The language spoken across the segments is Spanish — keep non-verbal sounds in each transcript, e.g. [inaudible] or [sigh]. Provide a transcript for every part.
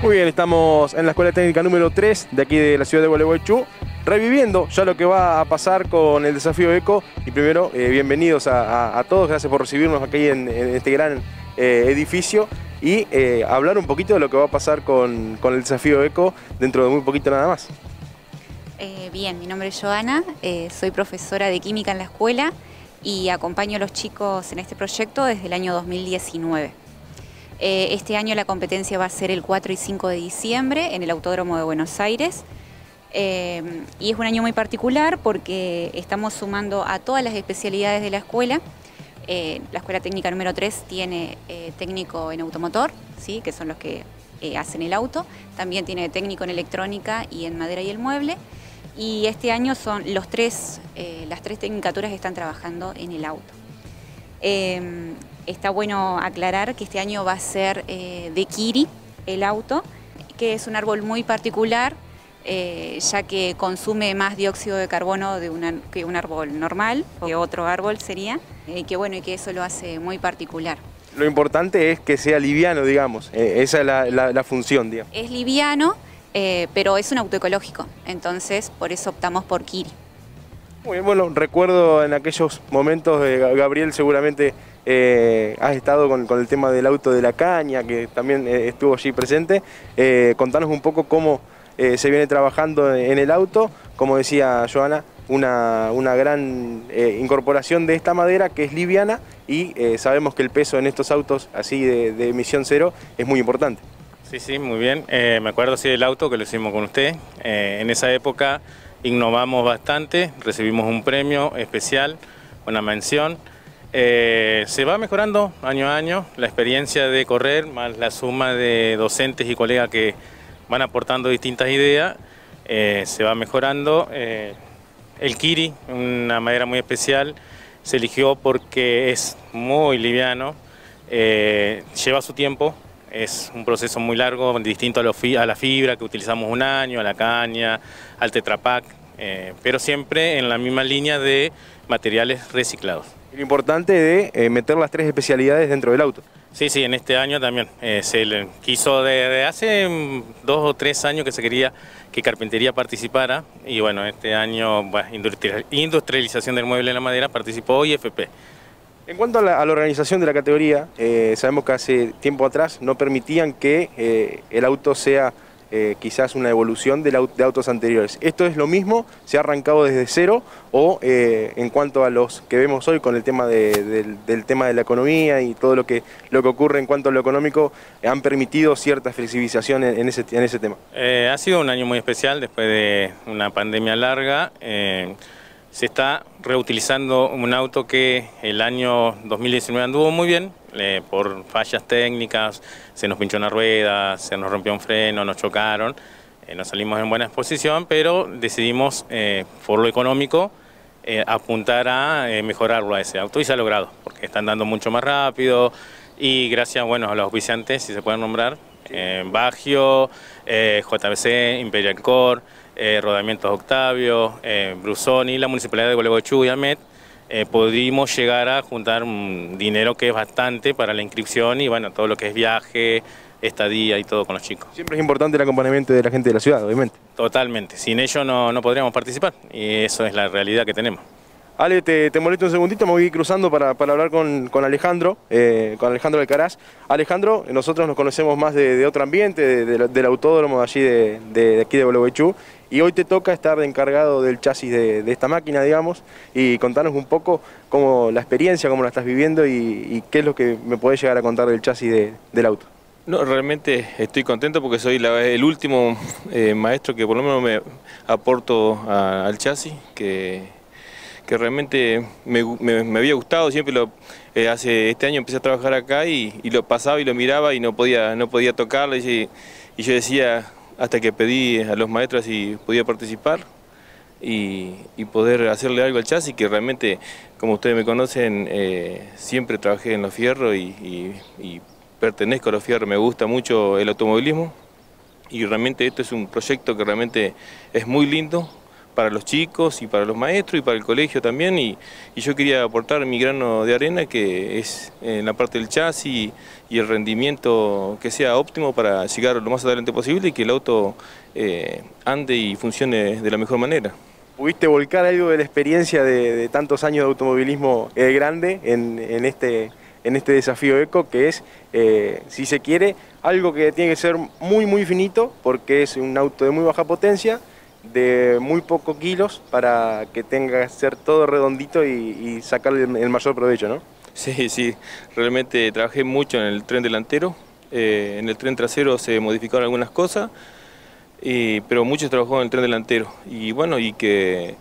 Muy bien, estamos en la Escuela Técnica número 3 de aquí de la ciudad de Gualeguaychú, reviviendo ya lo que va a pasar con el desafío ECO. Y primero, eh, bienvenidos a, todos, gracias por recibirnos aquí en, este gran eh, edificio y eh, hablar un poquito de lo que va a pasar con, con, el desafío ECO dentro de muy poquito nada más. bien, mi nombre es Joana, soy profesora de química en la escuela y acompaño a los chicos en este proyecto desde el año 2019. Eh, este año la competencia va a ser el 4 y 5 de diciembre en el Autódromo de Buenos Aires. Eh, y es un año muy particular porque estamos sumando a todas las especialidades de la escuela. Eh, la escuela técnica número 3 tiene técnico en automotor, ¿sí? que son los que hacen el auto. También tiene técnico en electrónica y en madera y el mueble. Y este año son los tres, las tres tecnicaturas que están trabajando en el auto está bueno aclarar que este año va a ser eh, de Kiri el auto, que es un árbol muy particular, eh, ya que consume más dióxido de carbono de que un árbol normal, que otro árbol sería, y que bueno, y que eso lo hace muy particular. Lo importante es que sea liviano, digamos, eh, esa es la, función, digamos. Es liviano, pero es un auto ecológico, entonces por eso optamos por Kiri. Muy bien, bueno, recuerdo en aquellos momentos, Gabriel seguramente eh, has estado con, el tema del auto de la caña, que también eh, estuvo allí presente. Eh, contanos un poco cómo se viene trabajando en el auto. Como decía Joana, una, gran incorporación de esta madera que es liviana y sabemos que el peso en estos autos así de, emisión cero es muy importante. Sí, sí, muy bien. me acuerdo así del auto que lo hicimos con usted. en esa época innovamos bastante, recibimos un premio especial, una mención. Eh, se va mejorando año a año la experiencia de correr, más la suma de docentes y colegas que van aportando distintas ideas, eh, se va mejorando. Eh, el Kiri, una madera muy especial, se eligió porque es muy liviano, lleva su tiempo, es un proceso muy largo, distinto a, a, la fibra que utilizamos un año, a la caña, al tetrapac, pero siempre en la misma línea de materiales reciclados. Lo importante de eh, meter las tres especialidades dentro del auto. Sí, sí, en este año también. Eh, se le quiso de, hace mm, dos o tres años que se quería que Carpintería participara y bueno, este año Industrialización del Mueble de la Madera participó IFP. En cuanto a la, organización de la categoría, eh, sabemos que hace tiempo atrás no permitían que el auto sea eh, quizás una evolución de, autos anteriores. ¿Esto es lo mismo? ¿Se ha arrancado desde cero? ¿O eh, en cuanto a los que vemos hoy con el tema del, tema de la economía y todo lo que, lo que ocurre en cuanto a lo económico, han permitido cierta flexibilización en, ese, en ese tema? Eh, ha sido un año muy especial después de una pandemia larga. Se está reutilizando un auto que el año 2019 anduvo muy bien, eh, por fallas técnicas, se nos pinchó una rueda, se nos rompió un freno, nos chocaron, eh, nos salimos en buena exposición, pero decidimos, eh, por lo económico, apuntar a mejorarlo a ese auto y se ha logrado, porque están dando mucho más rápido y gracias bueno, a los auspiciantes, si se pueden nombrar, Bagio, JBC, Imperial Core, Rodamientos Octavio, Brusoni, la Municipalidad de Gualeguaychú y AMET, eh, pudimos llegar a juntar un dinero que es bastante para la inscripción y bueno, todo lo que es viaje, estadía y todo con los chicos. Siempre es importante el acompañamiento de la gente de la ciudad, obviamente. Totalmente, sin ello no, no podríamos participar y eso es la realidad que tenemos. Ale, te, te molesto un segundito, me voy cruzando para, hablar con, Alejandro, eh, con Alejandro Alcaraz. Alejandro, nosotros nos conocemos más de, otro ambiente, del autódromo allí de, aquí de Bologuechú, y hoy te toca estar encargado del chasis de, esta máquina, digamos, y contarnos un poco cómo la experiencia, cómo la estás viviendo y, qué es lo que me podés llegar a contar del chasis del auto. No, realmente estoy contento porque soy el último eh, maestro que por lo menos me aporto al chasis, que que realmente me, había gustado, siempre lo, eh, hace este año empecé a trabajar acá y, lo pasaba y lo miraba y no podía, no podía tocarlo y, yo decía, hasta que pedí a los maestros si podía participar y, poder hacerle algo al chasis, que realmente, como ustedes me conocen, eh, siempre trabajé en los fierros y, y pertenezco a los fierros, me gusta mucho el automovilismo y realmente esto es un proyecto que realmente es muy lindo para los chicos y para los maestros y para el colegio también y, yo quería aportar mi grano de arena que es en la parte del chasis y, el rendimiento que sea óptimo para llegar lo más adelante posible y que el auto eh, ande y funcione de la mejor manera. ¿Pudiste volcar algo de la experiencia de, tantos años de automovilismo eh, grande en, este, en este desafío eco que es, eh, si se quiere, algo que tiene que ser muy muy finito porque es un auto de muy baja potencia, de muy pocos kilos para que tenga que ser todo redondito y, sacarle el mayor provecho, ¿no? Sí, sí, realmente trabajé mucho en el tren delantero, eh, en el tren trasero se modificaron algunas cosas, pero mucho trabajó en el tren delantero y bueno, y que,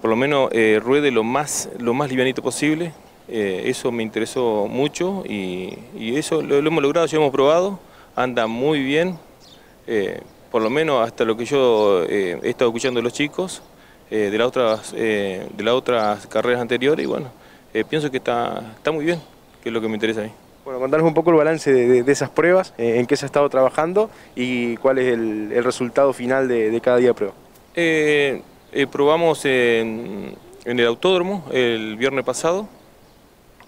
por lo menos eh, ruede lo más, lo más livianito posible, eh, eso me interesó mucho y, eso lo, hemos logrado, ya hemos probado, anda muy bien, por lo menos hasta lo que yo eh, he estado escuchando de los chicos, eh, de, las otras, eh, de las otras carreras anteriores, y bueno, pienso que está, está muy bien, que es lo que me interesa a mí. Bueno, contanos un poco el balance de, esas pruebas, en qué se ha estado trabajando y cuál es el, resultado final de, cada día de prueba. probamos en, en, el autódromo el viernes pasado,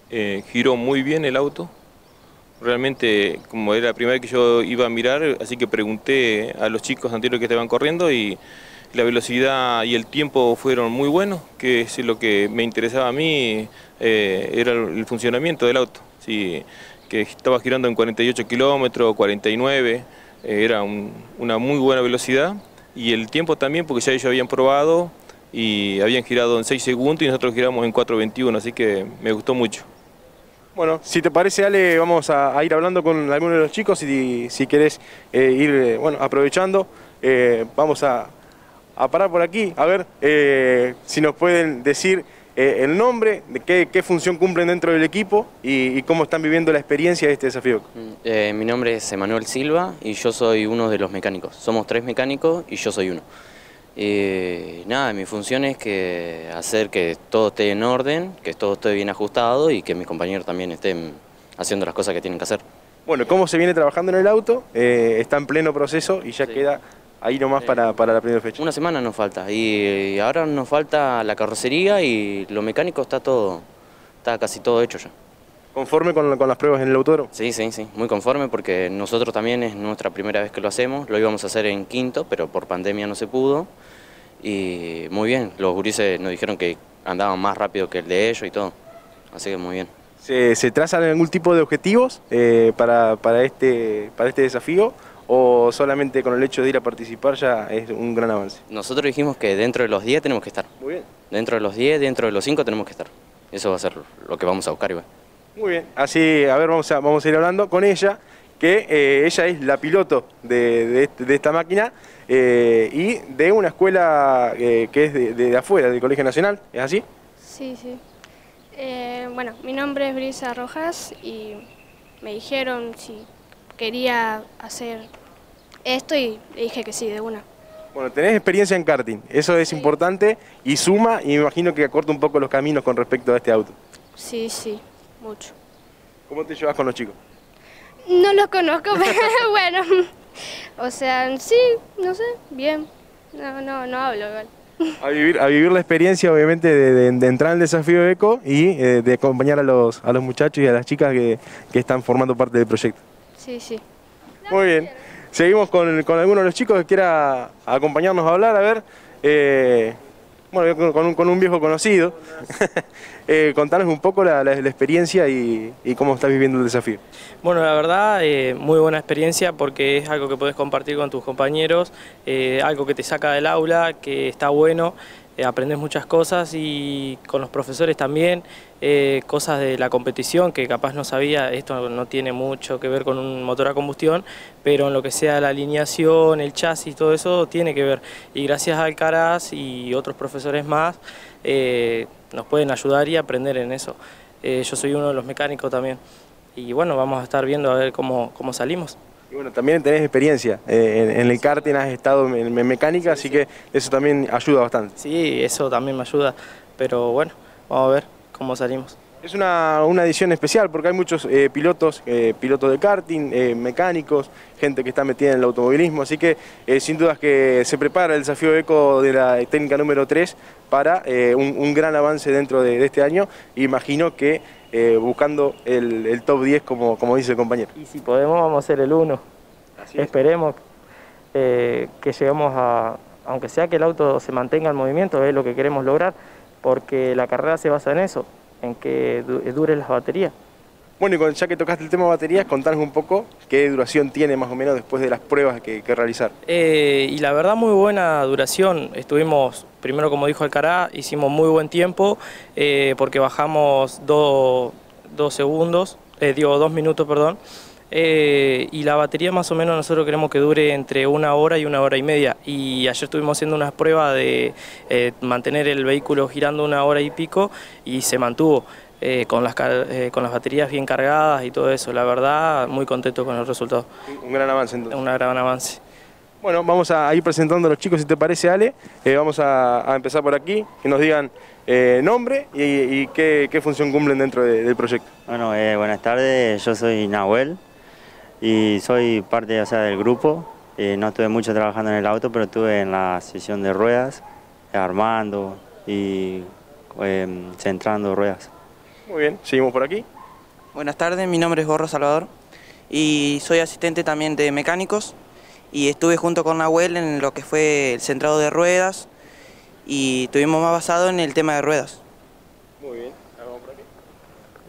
giró muy bien el auto, Realmente, como era la primera vez que yo iba a mirar, así que pregunté a los chicos anteriores que estaban corriendo y la velocidad y el tiempo fueron muy buenos, que es lo que me interesaba a mí, eh, era el funcionamiento del auto. Que estaba girando en 48 kilómetros, 49, eh, era una muy buena velocidad y el tiempo también, porque ya ellos habían probado y habían girado en 6 segundos y nosotros giramos en 4.21, así que me gustó mucho. Bueno, si te parece, Ale, vamos a, ir hablando con algunos de los chicos y si querés eh, ir eh, bueno, aprovechando, eh, vamos a, parar por aquí, a ver si nos pueden decir el nombre, de qué, función cumplen dentro del equipo y, cómo están viviendo la experiencia de este desafío. Mm, mi nombre es Emanuel Silva y yo soy uno de los mecánicos. Somos tres mecánicos y yo soy uno. Y nada, mi función es que hacer que todo esté en orden, que todo esté bien ajustado y que mis compañeros también estén haciendo las cosas que tienen que hacer. Bueno, ¿cómo se viene trabajando en el auto? Eh, está en pleno proceso y ya queda ahí nomás para, para, la primera fecha. Una semana nos falta y, ahora nos falta la carrocería y lo mecánico está todo, está casi todo hecho ya. ¿Conforme con, con, las pruebas en el autódromo? Sí, sí, sí, muy conforme porque nosotros también es nuestra primera vez que lo hacemos, lo íbamos a hacer en quinto, pero por pandemia no se pudo. Y muy bien, los gurises nos dijeron que andaban más rápido que el de ellos y todo, así que muy bien. ¿Se, se trazan algún tipo de objetivos eh, para, para, este, para este desafío o solamente con el hecho de ir a participar ya es un gran avance? Nosotros dijimos que dentro de los 10 tenemos que estar. Muy bien. Dentro de los 10, dentro de los 5 tenemos que estar. Eso va a ser lo que vamos a buscar, igual. Muy bien, así, a ver, vamos a, vamos a ir hablando con ella, que eh, ella es la piloto de, este, esta máquina eh, y de una escuela eh, que es de, afuera, del Colegio Nacional, ¿es así? Sí, sí. bueno, mi nombre es Brisa Rojas y me dijeron si quería hacer esto y le dije que sí, de una. Bueno, tenés experiencia en karting, eso es importante y suma y me imagino que acorta un poco los caminos con respecto a este auto. Sí, sí mucho. ¿Cómo te llevas con los chicos? No los conozco, [laughs] pero bueno. O sea, sí, no sé, bien. No, no, no hablo igual. A vivir, a vivir la experiencia, obviamente, de, entrar en el desafío ECO y eh, de acompañar a los, a los muchachos y a las chicas que, están formando parte del proyecto. Sí, sí. Muy bien. Seguimos con, con alguno de los chicos que quiera acompañarnos a hablar, a ver. Eh, bueno, con un, viejo conocido. [laughs] eh, contanos un poco la, experiencia y, cómo estás viviendo el desafío. Bueno, la verdad, eh, muy buena experiencia porque es algo que puedes compartir con tus compañeros, eh, algo que te saca del aula, que está bueno. Eh, aprendes muchas cosas y con los profesores también, eh, cosas de la competición que capaz no sabía, esto no tiene mucho que ver con un motor a combustión, pero en lo que sea la alineación, el chasis, todo eso tiene que ver. Y gracias a Alcaraz y otros profesores más eh, nos pueden ayudar y aprender en eso. yo soy uno de los mecánicos también y bueno, vamos a estar viendo a ver cómo, cómo salimos. Y bueno, también tenés experiencia eh, en, el karting, has estado en, mecánica, así que eso también ayuda bastante. Sí, eso también me ayuda, pero bueno, vamos a ver cómo salimos. Es una, edición especial porque hay muchos eh, pilotos, eh, pilotos de karting, mecánicos, gente que está metida en el automovilismo, así que sin dudas que se prepara el desafío ECO de la técnica número 3 para un, gran avance dentro de, este año. Imagino que buscando el, top 10 como, como dice el compañero. Y si podemos vamos a ser el 1. Esperemos que lleguemos a, aunque sea que el auto se mantenga en movimiento, es lo que queremos lograr, porque la carrera se basa en eso, en que dure las baterías. Bueno, y ya que tocaste el tema de baterías, contanos un poco qué duración tiene más o menos después de las pruebas que, realizar. Eh, y la verdad muy buena duración. Estuvimos, primero como dijo Alcará, hicimos muy buen tiempo eh, porque bajamos dos segundos, eh, digo dos minutos, perdón. Eh, y la batería más o menos nosotros queremos que dure entre una hora y una hora y media. Y ayer estuvimos haciendo unas pruebas de mantener el vehículo girando una hora y pico y se mantuvo. Eh, con, las, con las baterías bien cargadas y todo eso. La verdad, muy contento con el resultado. Un gran avance entonces. Un gran avance. Bueno, vamos a ir presentando a los chicos, si te parece, Ale. vamos a, empezar por aquí, que nos digan nombre y, qué, función cumplen dentro del proyecto. Bueno, buenas tardes, yo soy Nahuel, y soy parte sea, del grupo. Eh, no estuve mucho trabajando en el auto, pero estuve en la sesión de ruedas, armando y em, centrando ruedas. Muy bien, seguimos por aquí. Buenas tardes, mi nombre es Gorro Salvador y soy asistente también de mecánicos y estuve junto con Nahuel en lo que fue el centrado de ruedas y estuvimos más basado en el tema de ruedas. Muy bien.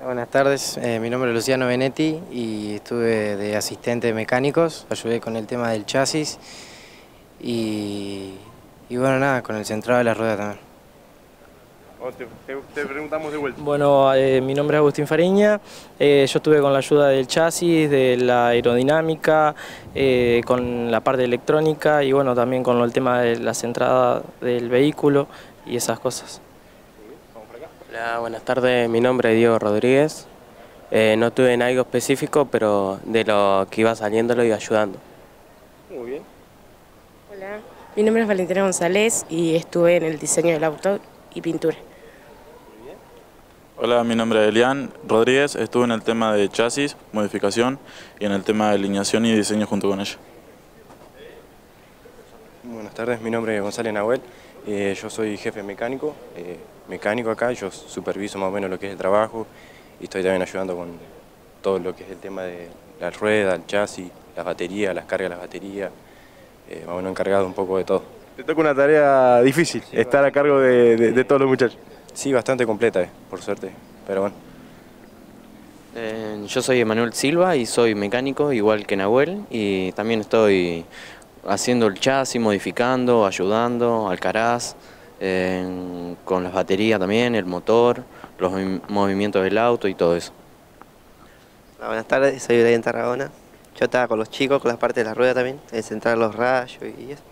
Buenas tardes, eh, mi nombre es Luciano Benetti y estuve de asistente de mecánicos, ayudé con el tema del chasis y, bueno, nada, con el centrado de la rueda también. Oh, te, preguntamos de vuelta. Bueno, eh, mi nombre es Agustín Fariña, eh, yo estuve con la ayuda del chasis, de la aerodinámica, con la parte electrónica y bueno, también con el tema de la centrada del vehículo y esas cosas. Hola, buenas tardes. Mi nombre es Diego Rodríguez. Eh, no tuve en algo específico, pero de lo que iba saliendo lo iba ayudando. Muy bien. Hola, mi nombre es Valentina González y estuve en el diseño del auto y pintura. Hola, mi nombre es Elian Rodríguez. Estuve en el tema de chasis, modificación y en el tema de alineación y diseño junto con ella. Buenas tardes, mi nombre es González Nahuel. Eh, yo soy jefe mecánico. Eh, mecánico acá, yo superviso más o menos lo que es el trabajo y estoy también ayudando con todo lo que es el tema de la rueda, el chasis, las baterías, las cargas de las baterías, eh, más o menos encargado un poco de todo. Te toca una tarea difícil, estar a cargo de, todos los muchachos. Sí, bastante completa, eh, por suerte, pero bueno. Eh, yo soy Emanuel Silva y soy mecánico, igual que Nahuel, y también estoy haciendo el chasis, modificando, ayudando, alcaraz, con las baterías también, el motor, los movimientos del auto y todo eso. buenas tardes, soy Brian Tarragona. Yo estaba con los chicos, con las partes de la rueda también, de centrar los rayos y eso.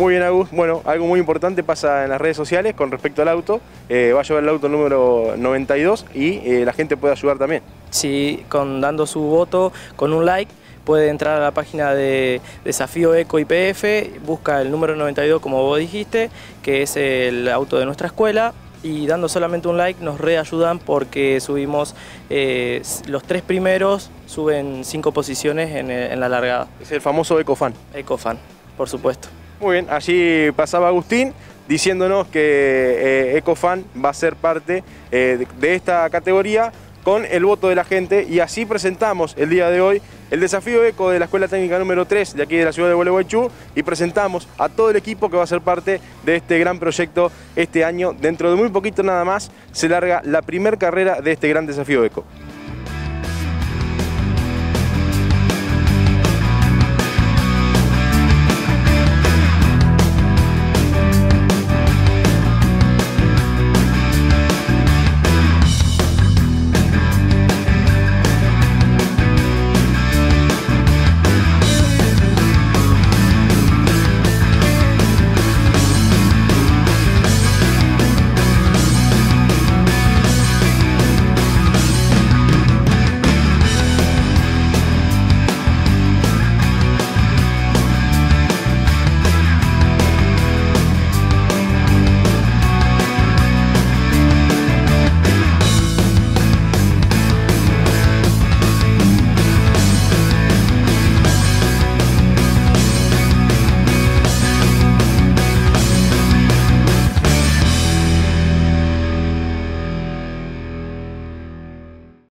Muy bien, Agus. Bueno, algo muy importante pasa en las redes sociales con respecto al auto. Eh, va a llevar el auto número 92 y eh, la gente puede ayudar también. Sí, con, dando su voto, con un like, puede entrar a la página de Desafío Eco IPF, busca el número 92 como vos dijiste, que es el auto de nuestra escuela, y dando solamente un like nos reayudan porque subimos eh, los tres primeros, suben cinco posiciones en, en la largada. Es el famoso Ecofan. Ecofan, por supuesto. Muy bien, allí pasaba Agustín diciéndonos que eh, Ecofan va a ser parte eh, de esta categoría con el voto de la gente y así presentamos el día de hoy el desafío eco de la Escuela Técnica número 3 de aquí de la ciudad de Gualeguaychú y presentamos a todo el equipo que va a ser parte de este gran proyecto este año. Dentro de muy poquito nada más se larga la primera carrera de este gran desafío eco.